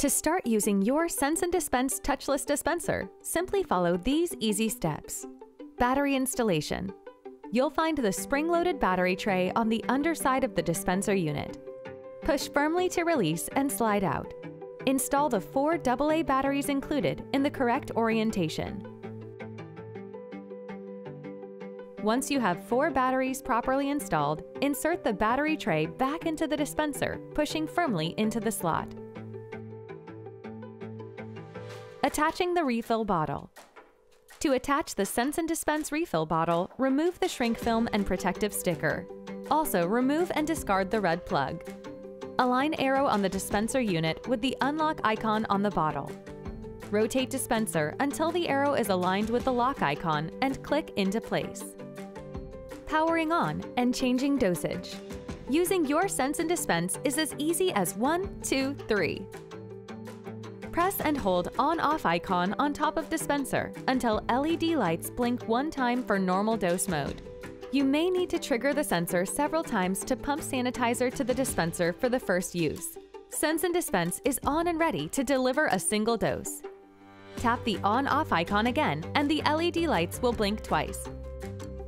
To start using your Sense and Dispense touchless dispenser, simply follow these easy steps. Battery installation. You'll find the spring-loaded battery tray on the underside of the dispenser unit. Push firmly to release and slide out. Install the four AA batteries included in the correct orientation. Once you have four batteries properly installed, insert the battery tray back into the dispenser, pushing firmly into the slot. Attaching the refill bottle. To attach the Sense and Dispense refill bottle, remove the shrink film and protective sticker. Also, remove and discard the red plug. Align arrow on the dispenser unit with the unlock icon on the bottle. Rotate dispenser until the arrow is aligned with the lock icon and click into place. Powering on and changing dosage. Using your Sense and Dispense is as easy as one, two, three. Press and hold on-off icon on top of dispenser until LED lights blink one time for normal dose mode. You may need to trigger the sensor several times to pump sanitizer to the dispenser for the first use. Sense and Dispense is on and ready to deliver a single dose. Tap the on-off icon again and the LED lights will blink twice.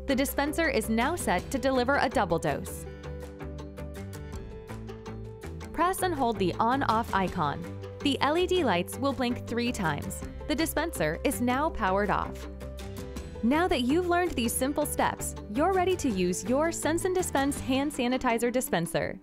The dispenser is now set to deliver a double dose. Press and hold the on-off icon. The LED lights will blink three times. The dispenser is now powered off. Now that you've learned these simple steps, you're ready to use your Sense Dispense hand sanitizer dispenser.